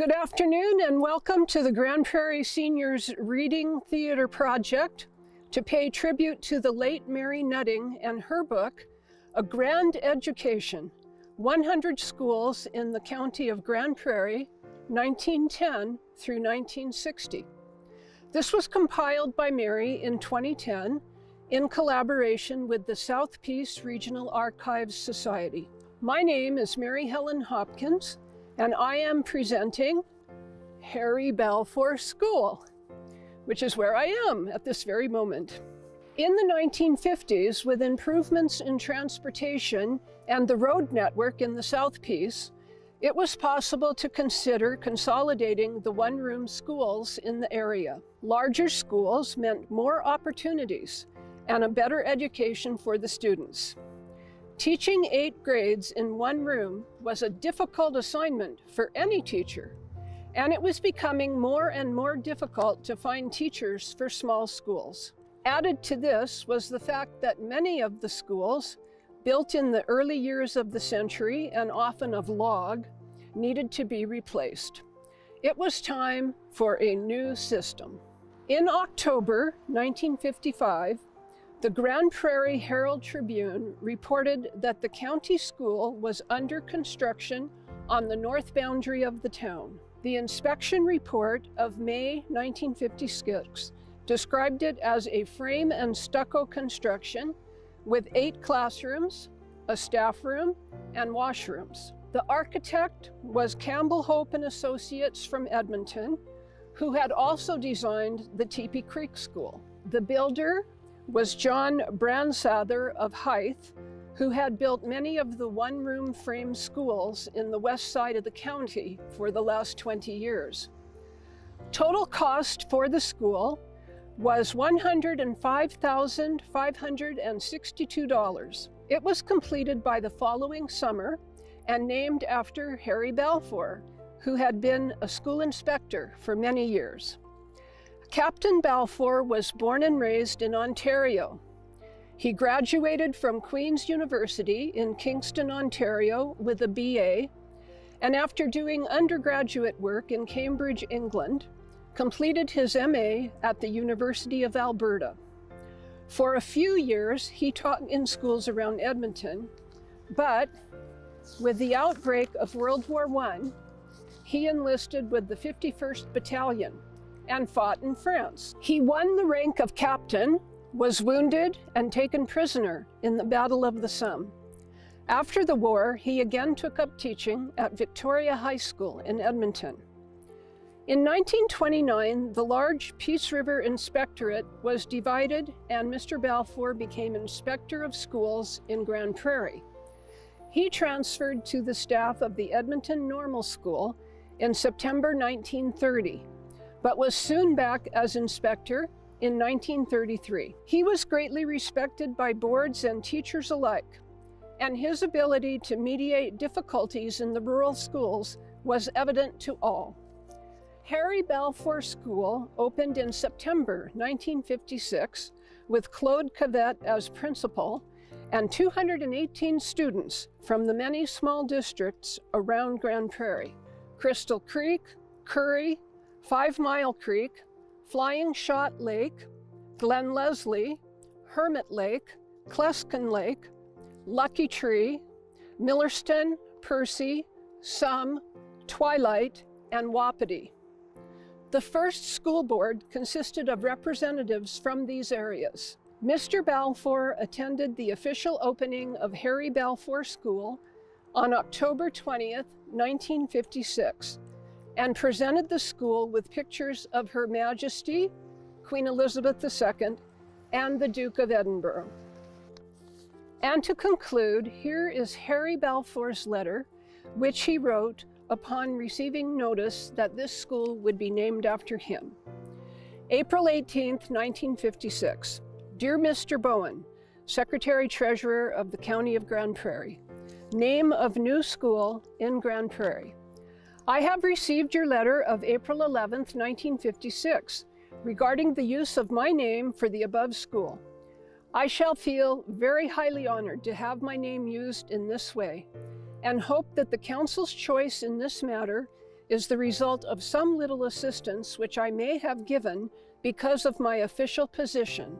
Good afternoon and welcome to the Grande Prairie Seniors Reading Theater Project to pay tribute to the late Mary Nutting and her book, A Grande Education 100 Schools in the County of Grande Prairie, 1910 through 1960. This was compiled by Mary in 2010 in collaboration with the South Peace Regional Archives Society. My name is Mary Helen Hopkins, and I am presenting Harry Balfour School, which is where I am at this very moment. In the 1950s, with improvements in transportation and the road network in the South Peace, it was possible to consider consolidating the one room schools in the area. Larger schools meant more opportunities and a better education for the students. Teaching eight grades in one room was a difficult assignment for any teacher, and it was becoming more and more difficult to find teachers for small schools. Added to this was the fact that many of the schools, built in the early years of the century and often of log, needed to be replaced. It was time for a new system. In October 1955, the Grande Prairie mm. Herald Tribune reported that the county school was under construction on the north boundary of the town. The inspection report of May 1956 described it as a frame and stucco construction with eight classrooms, a staff room, and washrooms. The architect was Campbell Hope and Associates from Edmonton, who had also designed the Teepee Creek School. The builder was John Bransather of Hythe, who had built many of the one-room frame schools in the west side of the county for the last 20 years. Total cost for the school was $105,562. It was completed by the following summer and named after Harry Balfour, who had been a school inspector for many years. Captain Balfour was born and raised in Ontario. He graduated from Queen's University in Kingston, Ontario with a BA, and after doing undergraduate work in Cambridge, England, completed his MA at the University of Alberta. For a few years, he taught in schools around Edmonton, but with the outbreak of World War I, he enlisted with the 51st Battalion and fought in France. He won the rank of captain, was wounded, and taken prisoner in the Battle of the Somme. After the war, he again took up teaching at Victoria High School in Edmonton. In 1929, the large Peace River Inspectorate was divided and Mr. Balfour became Inspector of Schools in Grande Prairie. He transferred to the staff of the Edmonton Normal School in September 1930, but was soon back as inspector in 1933. He was greatly respected by boards and teachers alike, and his ability to mediate difficulties in the rural schools was evident to all. Harry Balfour School opened in September 1956 with Claude Cavett as principal and 218 students from the many small districts around Grande Prairie. Crystal Creek, Currie, Five Mile Creek, Flying Shot Lake, Glen Leslie, Hermit Lake, Kleskun Lake, Lucky Tree, Millerston, Percy, Sum, Twilight, and Wapiti. The first school board consisted of representatives from these areas. Mr. Balfour attended the official opening of Harry Balfour School on October 20th, 1956, and presented the school with pictures of Her Majesty, Queen Elizabeth II, and the Duke of Edinburgh. And to conclude, here is Harry Balfour's letter, which he wrote upon receiving notice that this school would be named after him. April 18, 1956. Dear Mr. Bowen, Secretary Treasurer of the County of Grande Prairie, name of new school in Grande Prairie. I have received your letter of April 11, 1956, regarding the use of my name for the above school. I shall feel very highly honored to have my name used in this way and hope that the Council's choice in this matter is the result of some little assistance which I may have given because of my official position,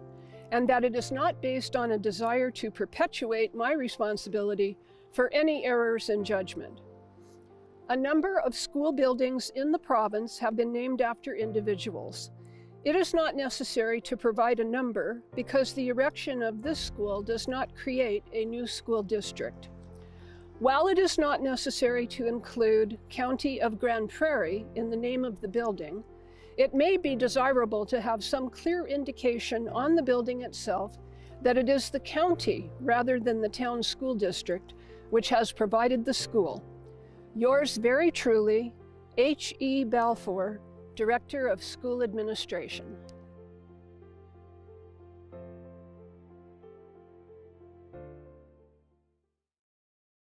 and that it is not based on a desire to perpetuate my responsibility for any errors in judgment. A number of school buildings in the province have been named after individuals. It is not necessary to provide a number because the erection of this school does not create a new school district. While it is not necessary to include County of Grande Prairie in the name of the building, it may be desirable to have some clear indication on the building itself that it is the county rather than the town school district which has provided the school. Yours very truly, H.E. Balfour, Director of School Administration.